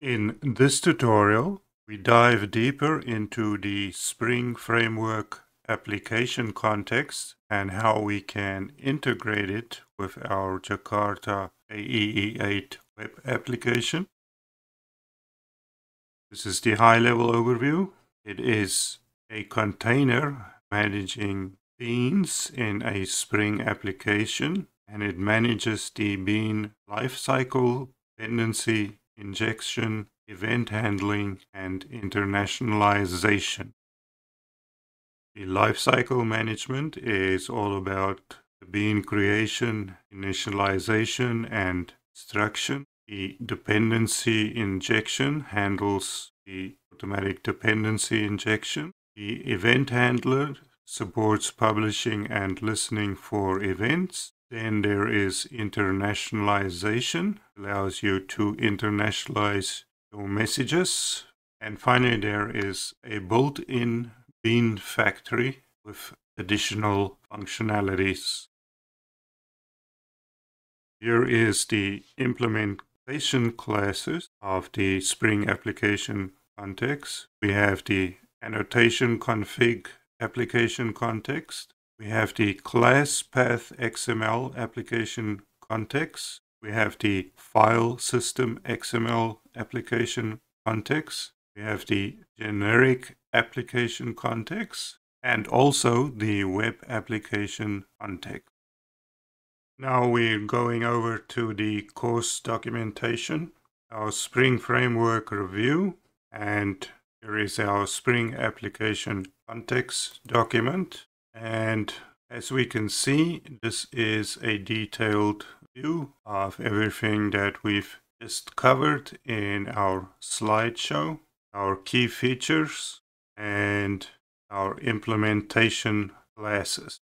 In this tutorial, we dive deeper into the Spring Framework application context and how we can integrate it with our Jakarta AEE8 web application. This is the high-level overview. It is a container managing beans in a Spring application and it manages the bean lifecycle, dependency injection, event handling, and internationalization. The lifecycle management is all about the bean creation, initialization, and destruction. The dependency injection handles the automatic dependency injection. The event handler supports publishing and listening for events. Then there is internationalization, allows you to internationalize your messages. And finally, there is a built-in bean factory with additional functionalities. Here is the implementation classes of the Spring application context. We have the annotation config application context. We have the class path XML application context. We have the file system XML application context. We have the generic application context and also the web application context. Now we're going over to the course documentation, our Spring Framework review, and here is our Spring application context document. And as we can see, this is a detailed view of everything that we've just covered in our slideshow, our key features, and our implementation classes.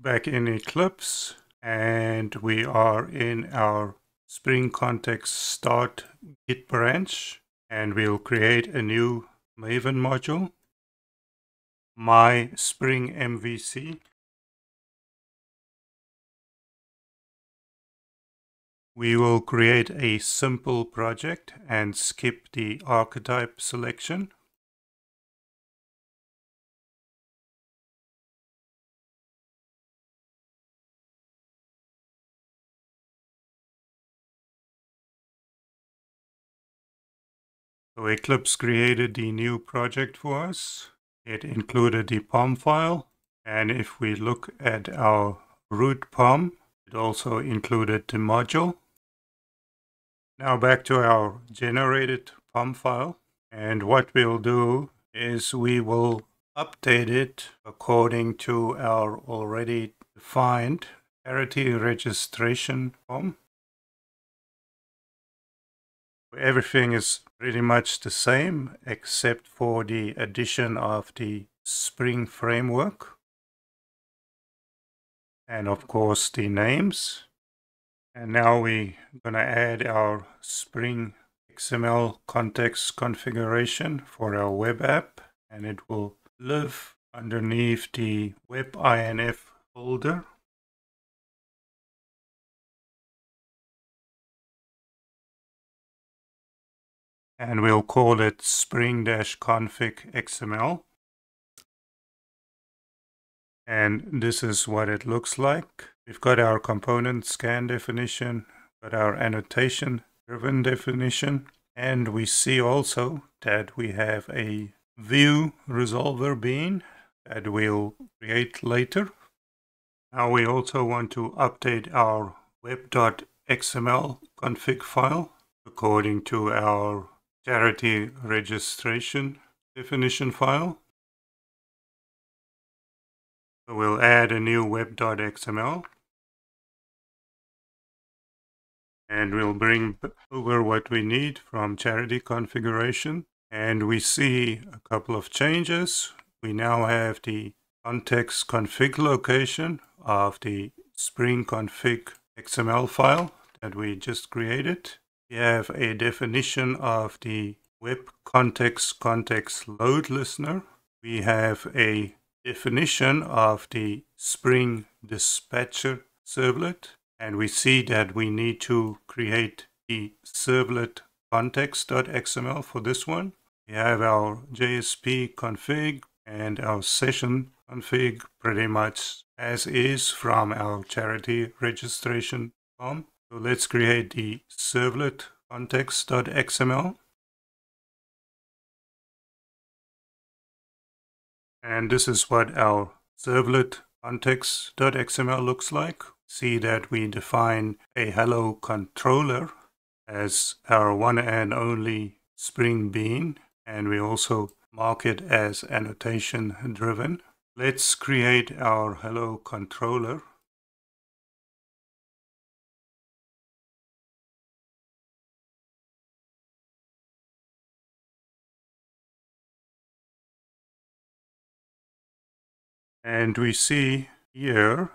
Back in Eclipse, and we are in our Spring Context Start Git branch, and we'll create a new Maven module my Spring MVC. We will create a simple project and skip the archetype selection. So Eclipse created the new project for us. It included the POM file. And if we look at our root POM, it also included the module. Now back to our generated POM file. And what we'll do is we will update it according to our already defined charity registration POM. Everything is pretty much the same except for the addition of the Spring framework. And of course the names. And now we're going to add our Spring XML context configuration for our web app. And it will live underneath the WEB-INF folder. And we'll call it spring-config XML. And this is what it looks like. We've got our component scan definition, got our annotation driven definition, and we see also that we have a view resolver bean that we'll create later. Now we also want to update our web.xml config file according to our charity registration definition file. We'll add a new web.xml and we'll bring over what we need from charity configuration and we see a couple of changes. We now have the context config location of the spring config XML file that we just created we have a definition of the web context context load listener. We have a definition of the Spring dispatcher servlet. And we see that we need to create the servlet context.xml for this one. We have our JSP config and our session config pretty much as is from our charity registration form. So let's create the servlet context.xml. And this is what our servlet context.xml looks like. See that we define a hello controller as our one and only Spring Bean. And we also mark it as annotation driven. Let's create our hello controller. And we see here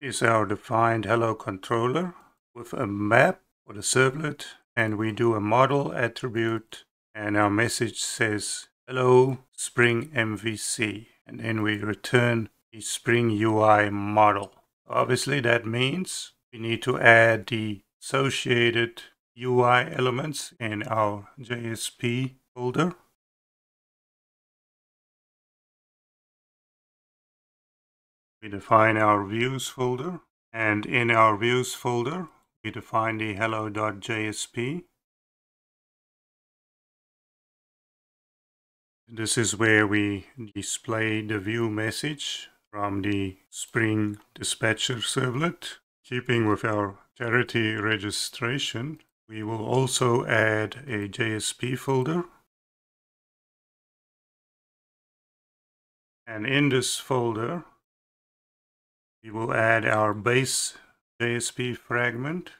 is our defined hello controller with a map for the servlet and we do a model attribute and our message says hello spring MVC and then we return the spring UI model. Obviously that means we need to add the associated UI elements in our JSP folder we define our views folder and in our views folder we define the hello.jsp this is where we display the view message from the Spring Dispatcher servlet. Keeping with our charity registration, we will also add a JSP folder. And in this folder, we will add our base JSP fragment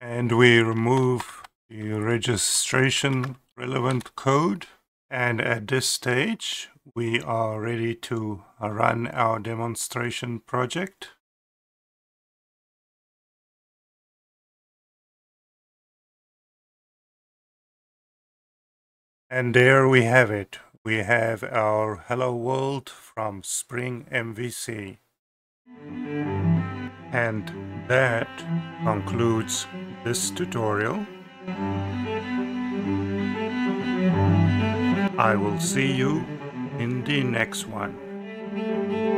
and we remove the registration relevant code and at this stage we are ready to run our demonstration project. And there we have it. We have our Hello World from Spring MVC. And that concludes this tutorial. I will see you in the next one.